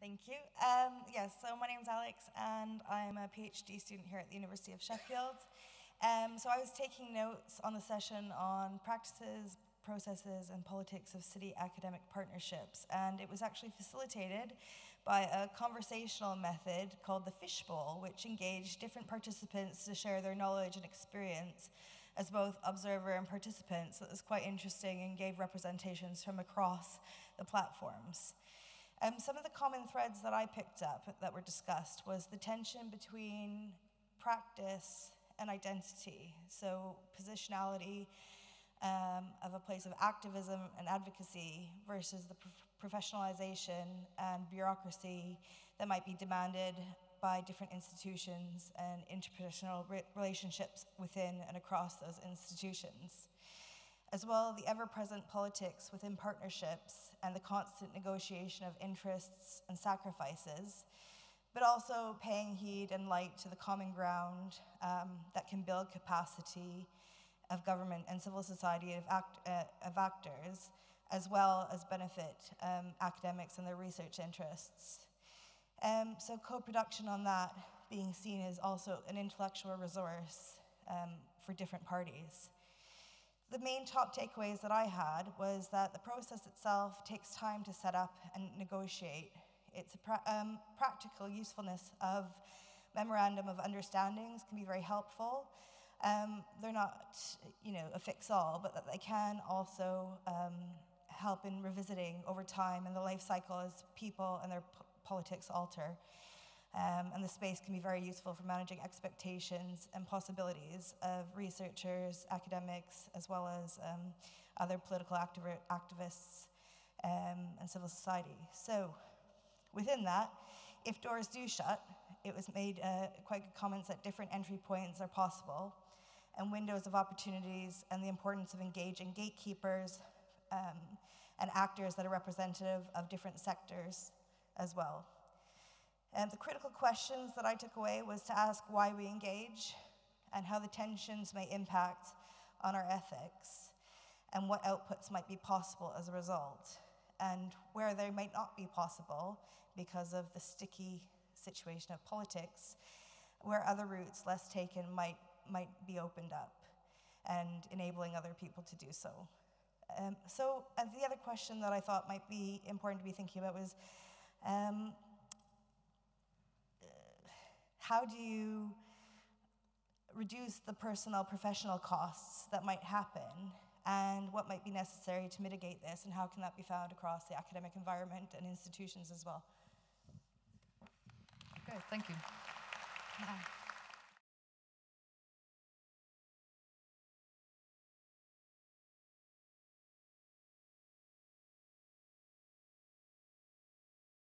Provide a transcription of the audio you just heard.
Thank you. Um, yes, so my name's Alex, and I'm a PhD student here at the University of Sheffield. Um, so I was taking notes on the session on practices, processes, and politics of city academic partnerships, and it was actually facilitated by a conversational method called the fishbowl, which engaged different participants to share their knowledge and experience as both observer and participants. So it was quite interesting and gave representations from across the platforms. Um, some of the common threads that I picked up that were discussed was the tension between practice and identity. So positionality um, of a place of activism and advocacy versus the professionalization and bureaucracy that might be demanded by different institutions and interpersonal re relationships within and across those institutions as well the ever-present politics within partnerships and the constant negotiation of interests and sacrifices, but also paying heed and light to the common ground um, that can build capacity of government and civil society of, act, uh, of actors, as well as benefit um, academics and their research interests. Um, so co-production on that being seen as also an intellectual resource um, for different parties. The main top takeaways that I had was that the process itself takes time to set up and negotiate. It's a pra um, practical usefulness of memorandum of understandings can be very helpful. Um, they're not, you know, a fix-all, but that they can also um, help in revisiting over time and the life cycle as people and their politics alter. Um, and the space can be very useful for managing expectations and possibilities of researchers, academics, as well as um, other political activ activists um, and civil society. So within that, if doors do shut, it was made uh, quite good comments that different entry points are possible and windows of opportunities and the importance of engaging gatekeepers um, and actors that are representative of different sectors as well. And the critical questions that I took away was to ask why we engage and how the tensions may impact on our ethics and what outputs might be possible as a result and where they might not be possible because of the sticky situation of politics, where other routes less taken might, might be opened up and enabling other people to do so. Um, so uh, the other question that I thought might be important to be thinking about was, um, how do you reduce the personal professional costs that might happen and what might be necessary to mitigate this and how can that be found across the academic environment and institutions as well? Okay, thank you.